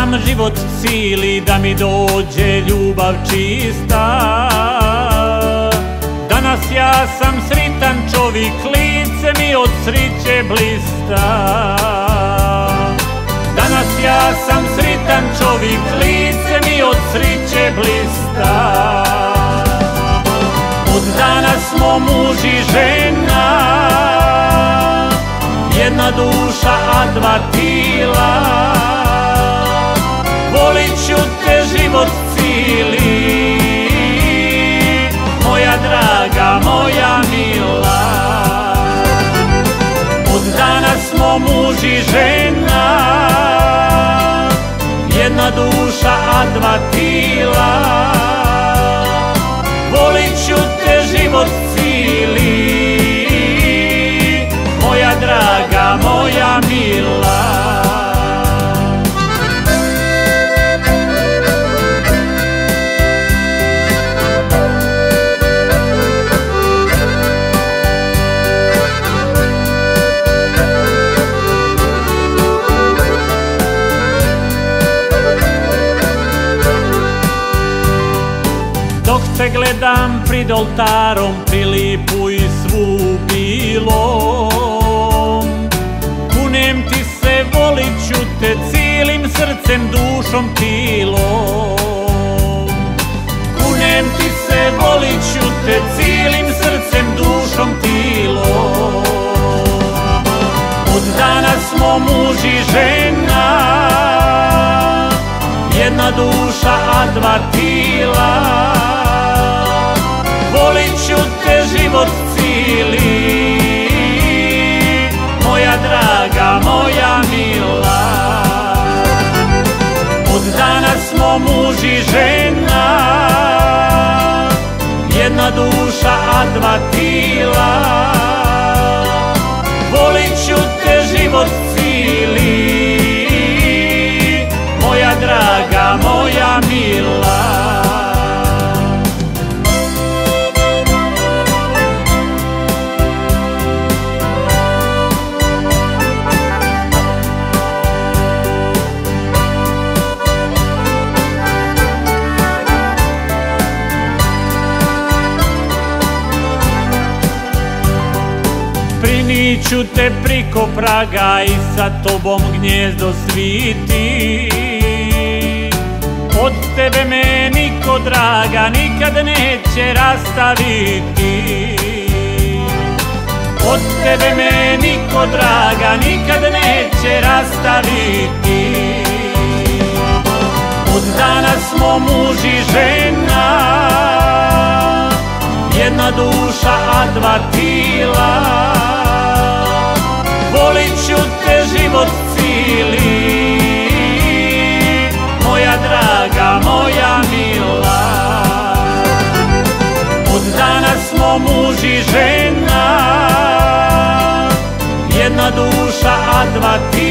Tražam život cili da mi dođe ljubav čista. Danas ja sam sritan čovjek, lice mi od sriće blista. Danas ja sam sritan čovjek, lice mi od sriće blista. Od danas smo muž i žena Jedna duša, a dva tila muž i žena. Jedna duša, a dva tila Te gledam prid oltarom prilipuj svu bilom Kunem ti se, volit ću te cijelim srcem, dušom, tilom. Kunem ti se, volit ću te cijelim srcem, dušom, tilom. Od danas smo muž i žena Jedna duša, a dva tila život cili Moja draga, moja mila Od danas smo muž i žena. Jedna duša, a dva tila Priniću te priko praga i sa tobom gnjezdo sviti. Od tebe me niko draga nikad neće rastaviti. Od tebe me niko draga nikad neće rastaviti. Od danas smo muž i žena Jedna duša, a dva tila život cili. Moja draga, moja mila Od danas smo muž i žena. Jedna duša, a dva tila